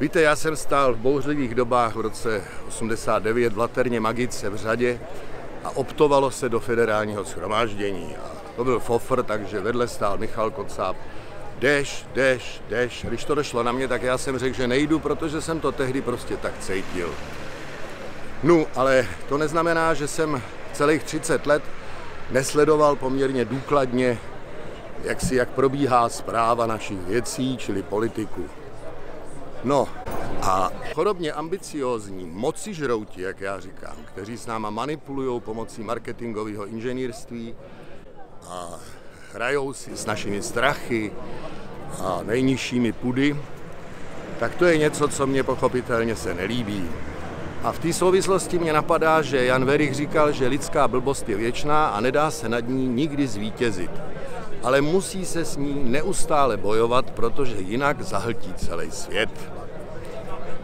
Víte, já jsem stál v bouřlivých dobách v roce 89 v Laterně Magice v řadě a optovalo se do federálního shromáždění. A to byl fofr, takže vedle stál Michal Kocáb. Deš, deš, deš. Když to došlo na mě, tak já jsem řekl, že nejdu, protože jsem to tehdy prostě tak cítil. No, ale to neznamená, že jsem celých 30 let nesledoval poměrně důkladně, jak si jak probíhá zpráva našich věcí, čili politiku. No a chorobně ambiciózní moci žrouti, jak já říkám, kteří s náma manipulují pomocí marketingového inženýrství a hrajou si s našimi strachy a nejnižšími pudy, tak to je něco, co mě pochopitelně se nelíbí. A v té souvislosti mě napadá, že Jan Verich říkal, že lidská blbost je věčná a nedá se nad ní nikdy zvítězit. Ale musí se s ní neustále bojovat, protože jinak zahltí celý svět.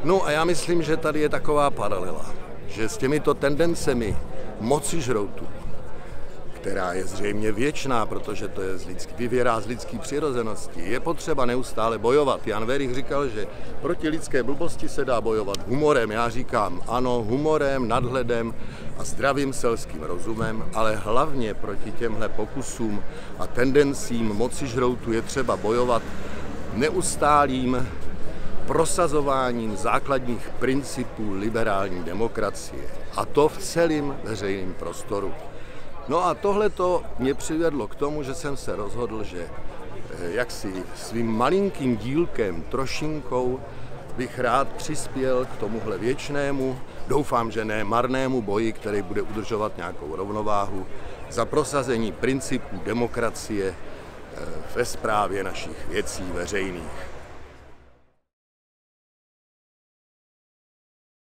No a já myslím, že tady je taková paralela, že s těmito tendencemi moci žroutů, která je zřejmě věčná, protože to je z lidský, vyvěrá z lidské přirozenosti. Je potřeba neustále bojovat. Jan Verich říkal, že proti lidské blbosti se dá bojovat humorem. Já říkám ano, humorem, nadhledem a zdravým selským rozumem, ale hlavně proti těmhle pokusům a tendencím moci žroutu je třeba bojovat neustálým prosazováním základních principů liberální demokracie. A to v celém veřejném prostoru. No a tohle to mě přivedlo k tomu, že jsem se rozhodl, že eh, jaksi svým malinkým dílkem, trošinkou, bych rád přispěl k tomuhle věčnému, doufám, že ne marnému boji, který bude udržovat nějakou rovnováhu za prosazení principů demokracie eh, ve správě našich věcí veřejných.